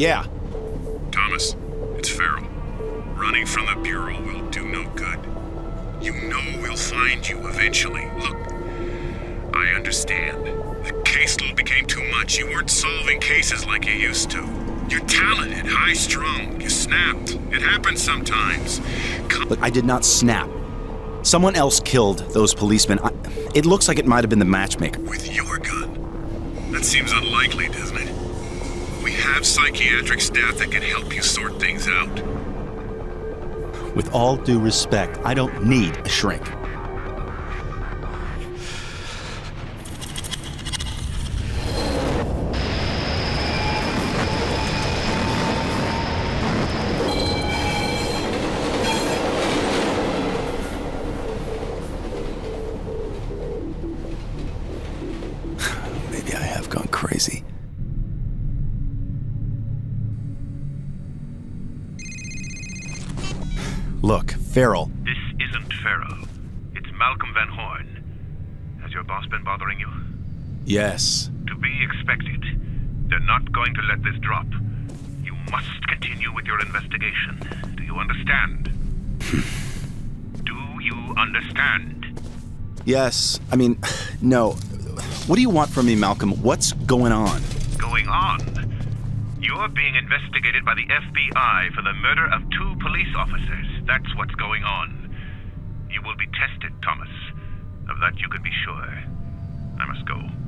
Yeah. Thomas, it's Farrell. Running from the Bureau will do no good. You know we'll find you eventually. Look, I understand. The caseload became too much. You weren't solving cases like you used to. You're talented, high strung. You snapped. It happens sometimes. Come Look, I did not snap. Someone else killed those policemen. I, it looks like it might have been the matchmaker. with your gun. That seems unlikely, doesn't it? Have psychiatric staff that can help you sort things out. With all due respect, I don't need a shrink. Farrell, This isn't Farrell. It's Malcolm Van Horn. Has your boss been bothering you? yes. To be expected. They're not going to let this drop. You must continue with your investigation. Do you understand? Do you understand? Yes. I mean, no. What do you want from me, Malcolm? What's going on? Going on. You're being investigated by the FBI for the murder of two police officers. That's what's going on. You will be tested, Thomas. Of that you can be sure. I must go.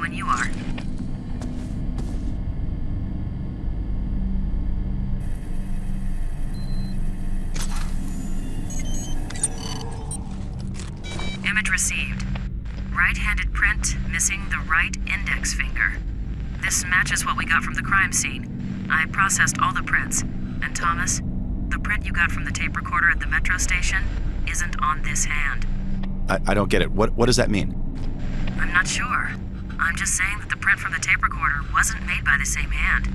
When you are. Image received. Right-handed print, missing the right index finger. This matches what we got from the crime scene. I processed all the prints. And Thomas, the print you got from the tape recorder at the metro station isn't on this hand. I, I don't get it. What, what does that mean? I'm not sure. I'm just saying that the print from the tape recorder wasn't made by the same hand.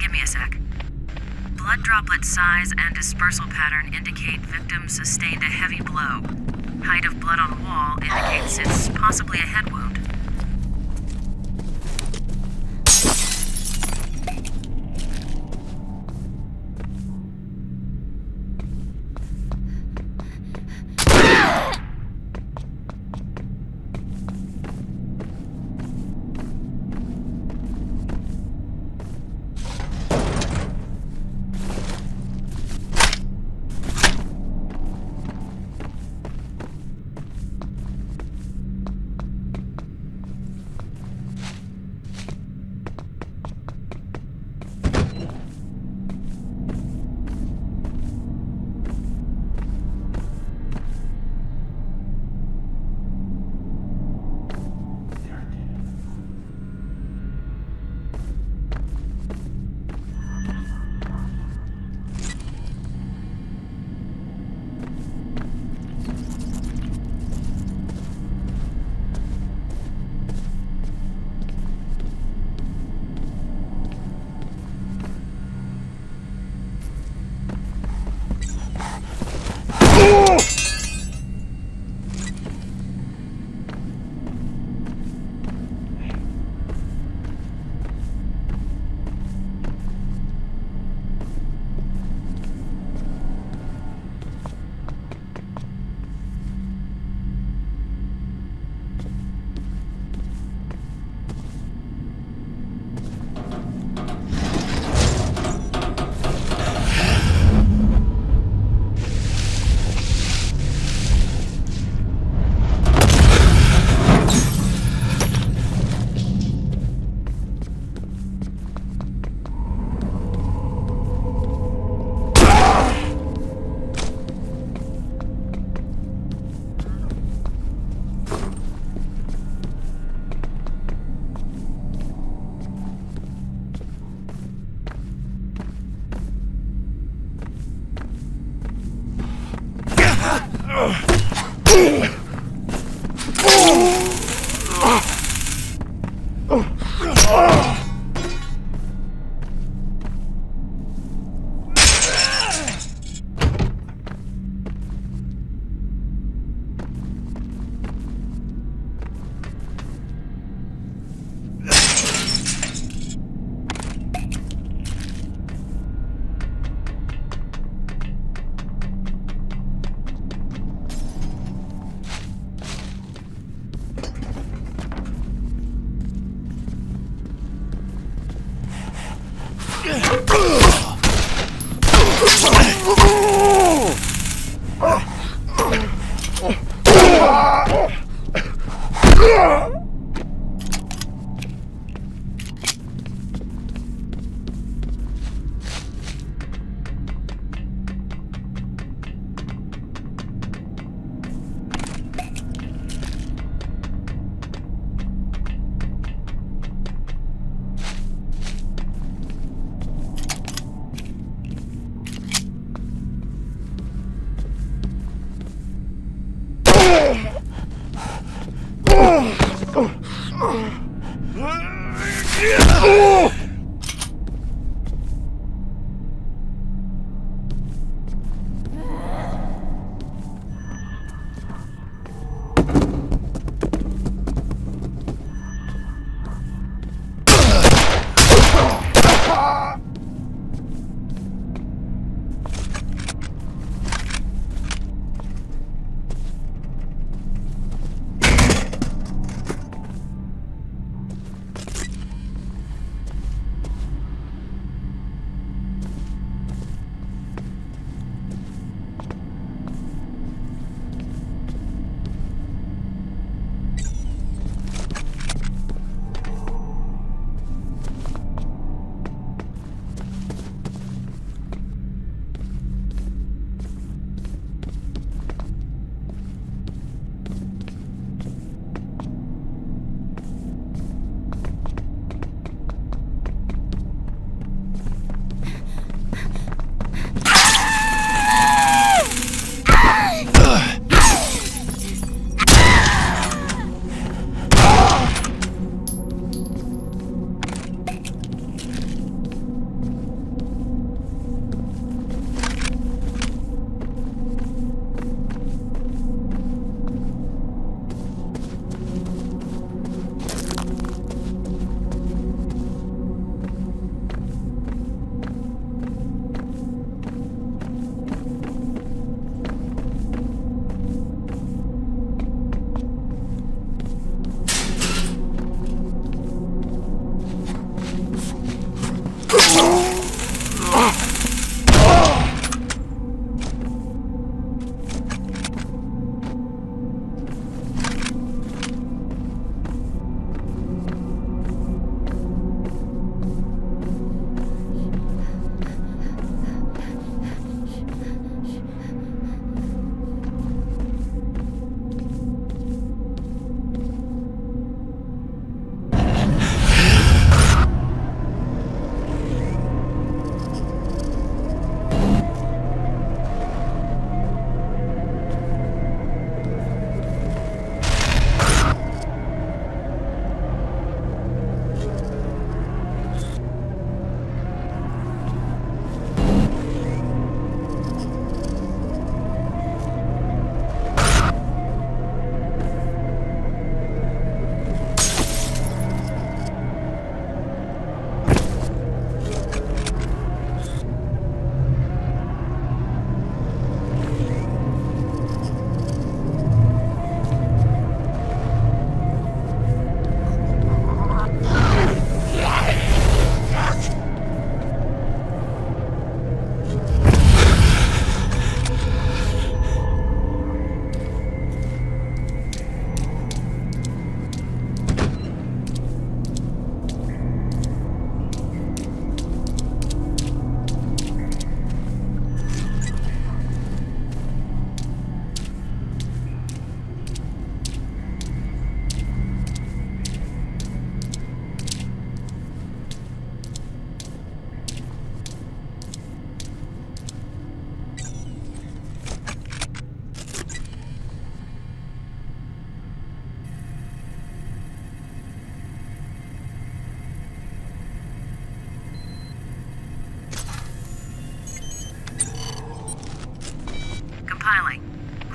Give me a sec. Blood droplet size and dispersal pattern indicate victim sustained a heavy blow. Height of blood on wall indicates it's possibly a head wound.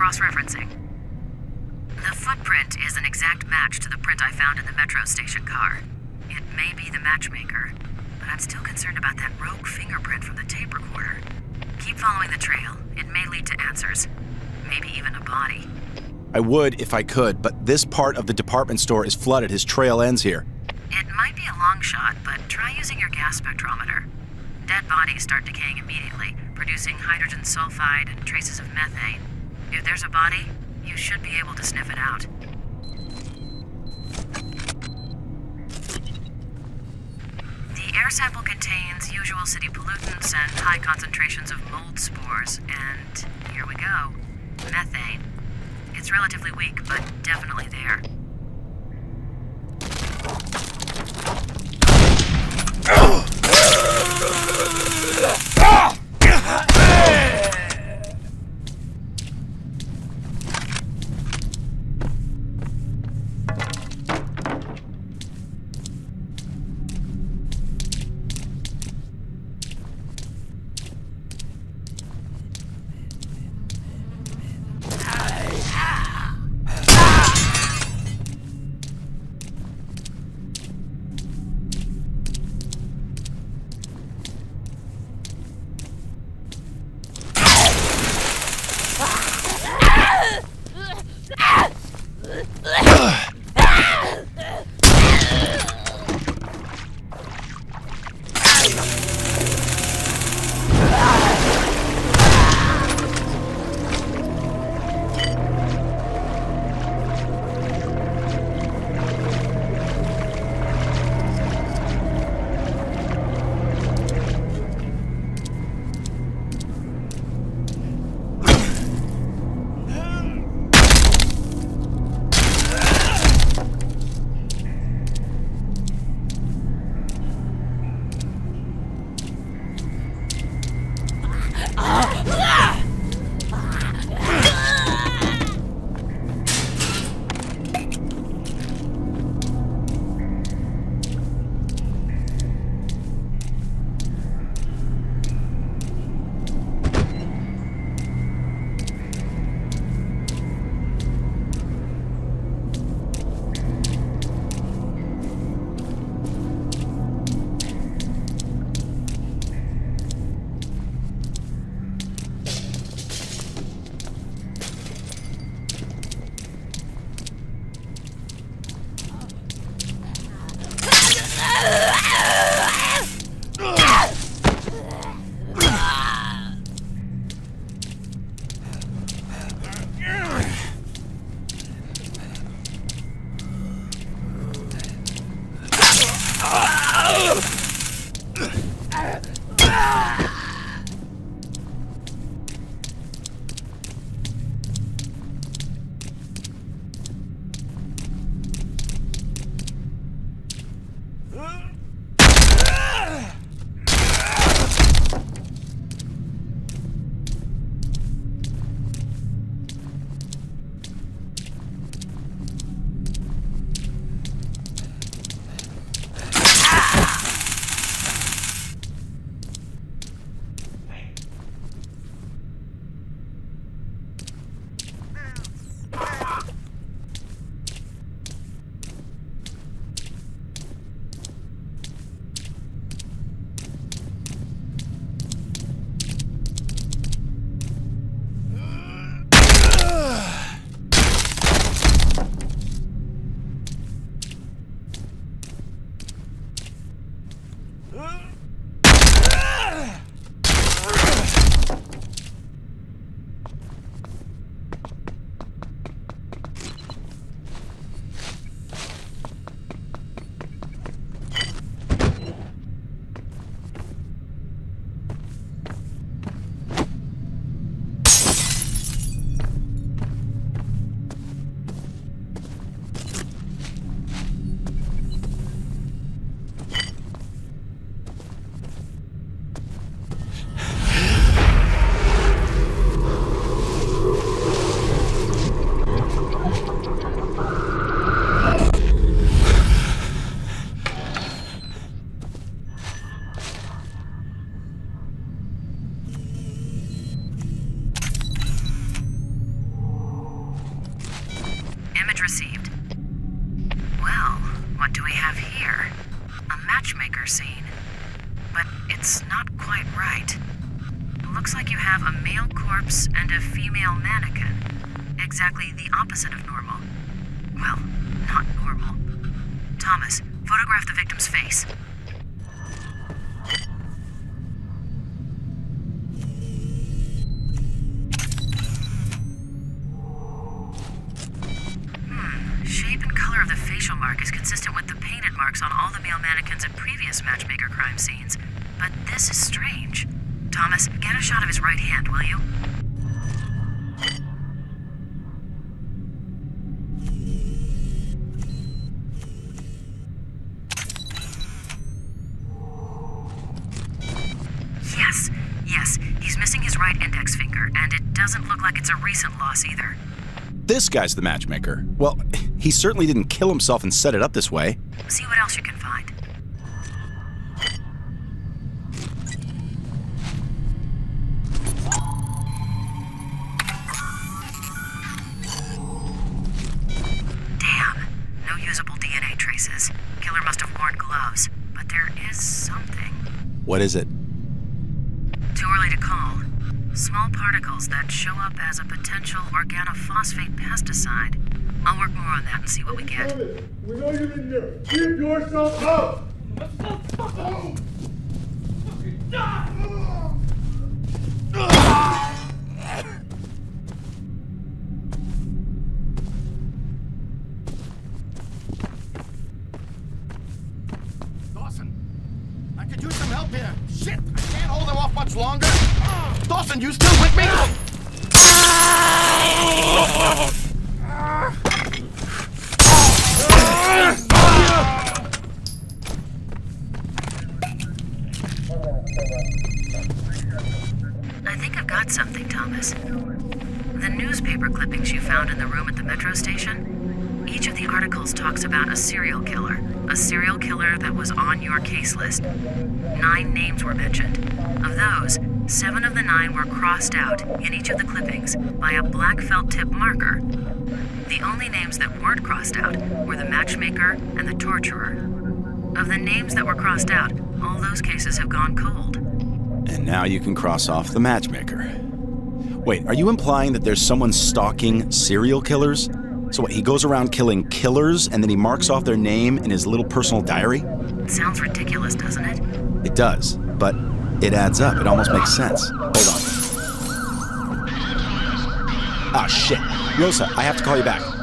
Cross-referencing. The footprint is an exact match to the print I found in the metro station car. It may be the matchmaker, but I'm still concerned about that rogue fingerprint from the tape recorder. Keep following the trail. It may lead to answers. Maybe even a body. I would if I could, but this part of the department store is flooded. His trail ends here. It might be a long shot, but try using your gas spectrometer. Dead bodies start decaying immediately, producing hydrogen sulfide and traces of methane. If there's a body, you should be able to sniff it out. The air sample contains usual city pollutants and high concentrations of mold spores, and here we go methane. It's relatively weak, but definitely there. Marks on all the male mannequins in previous matchmaker crime scenes. But this is strange. Thomas, get a shot of his right hand, will you? Yes, yes, he's missing his right index finger, and it doesn't look like it's a recent loss either. This guy's the matchmaker. Well, he certainly didn't kill himself and set it up this way. See what usable DNA traces. Killer must have worn gloves, but there is something. What is it? Too early to call. Small particles that show up as a potential organophosphate pesticide. I'll work more on that and see what we get. We know you're in there. Keep yourself out. Oh! Dawson, a black felt tip marker. The only names that weren't crossed out were the matchmaker and the torturer. Of the names that were crossed out, all those cases have gone cold. And now you can cross off the matchmaker. Wait, are you implying that there's someone stalking serial killers? So what, he goes around killing killers and then he marks off their name in his little personal diary? Sounds ridiculous, doesn't it? It does, but it adds up. It almost makes sense. Hold on. Ah, shit. Rosa, I have to call you back.